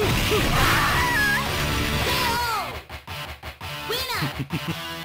Winner!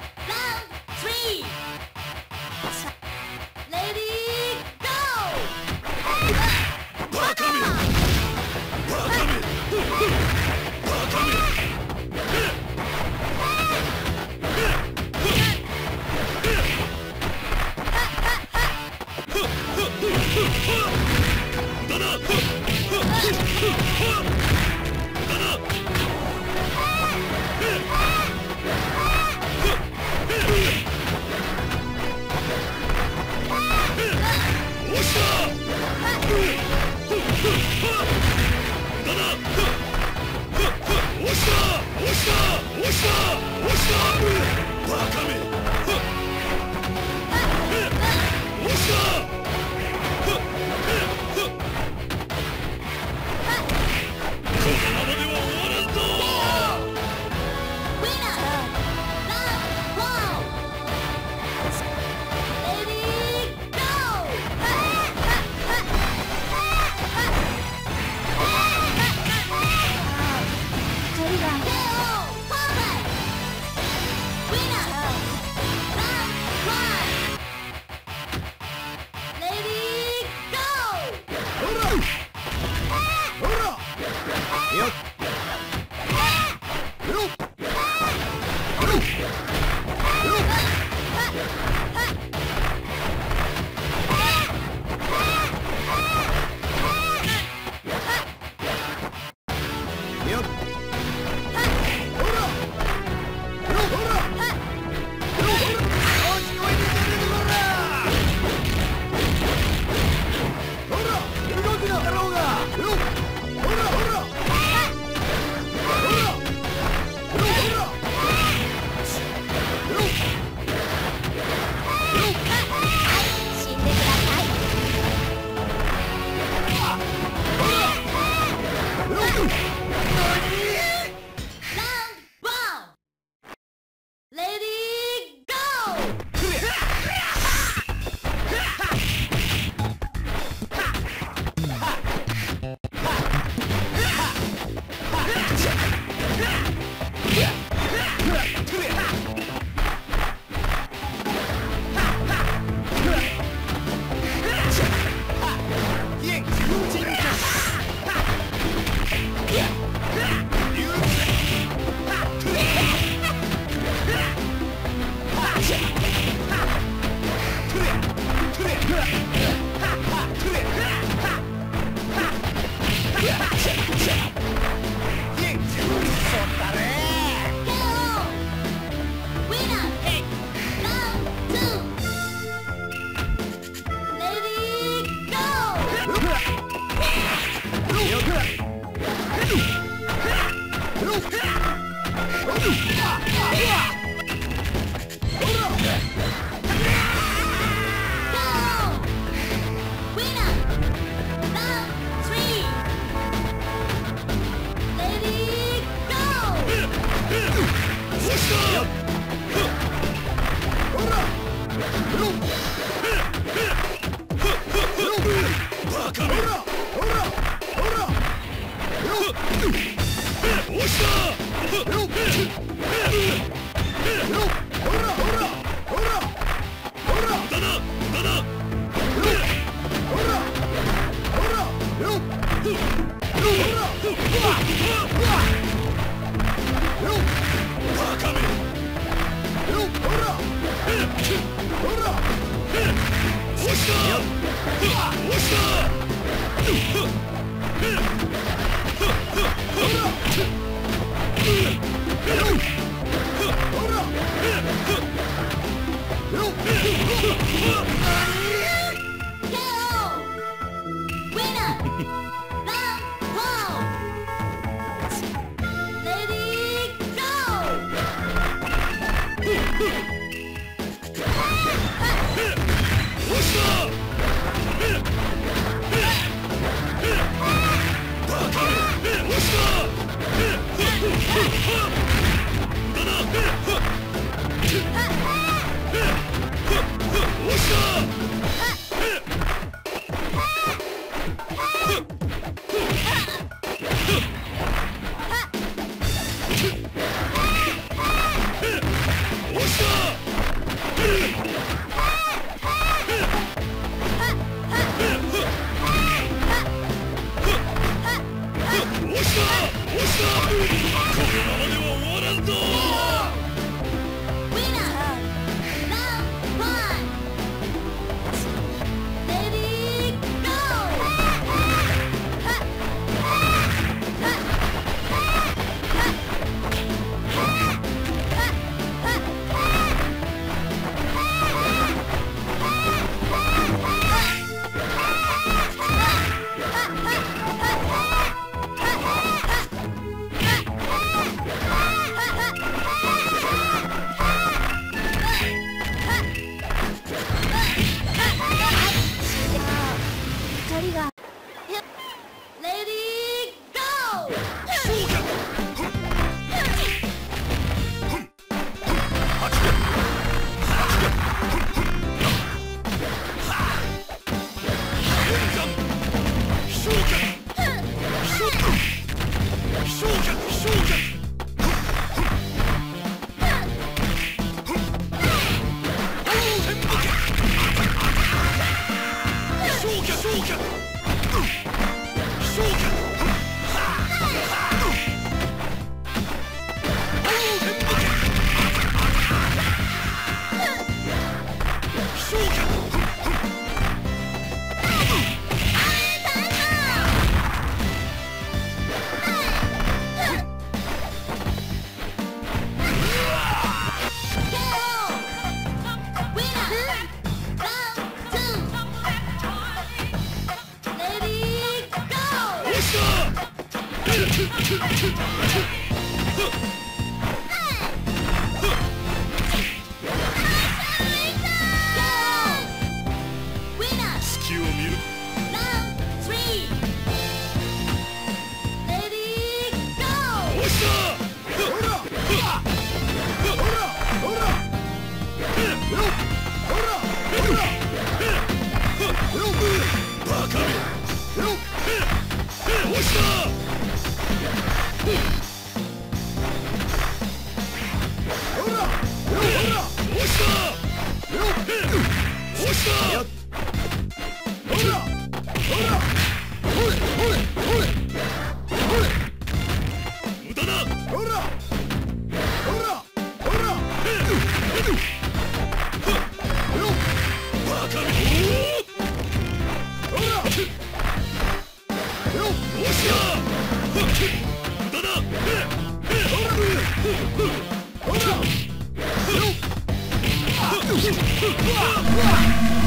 Ah!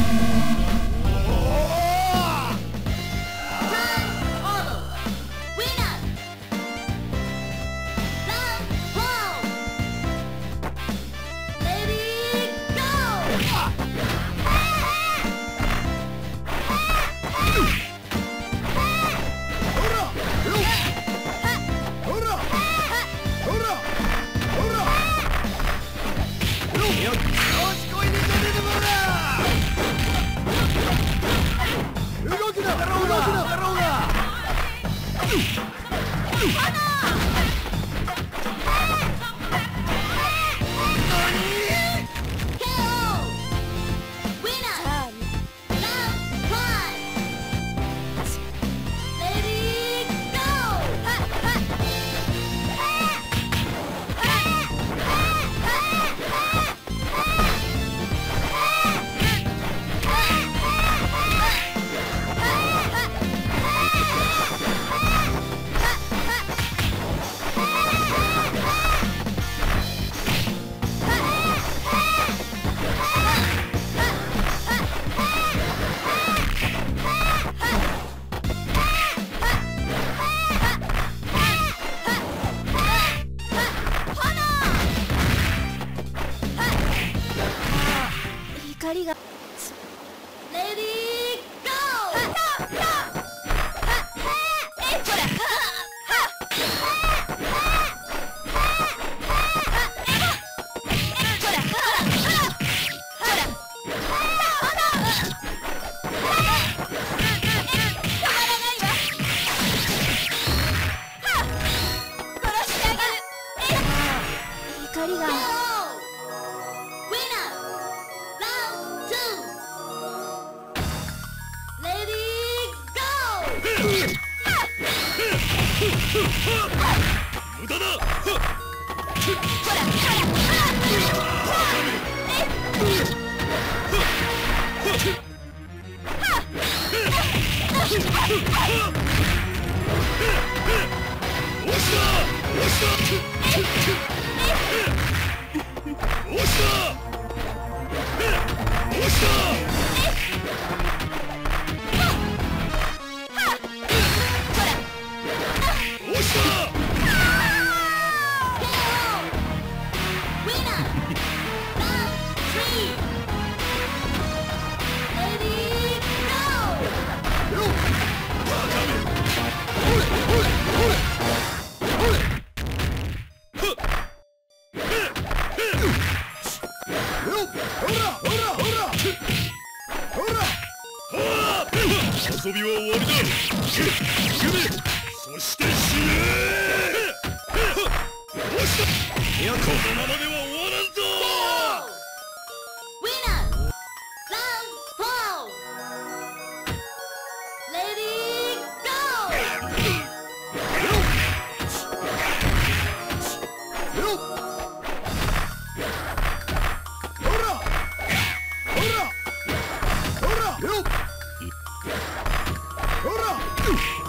Oof!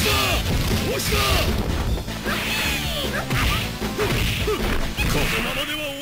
このままでは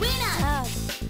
Winners!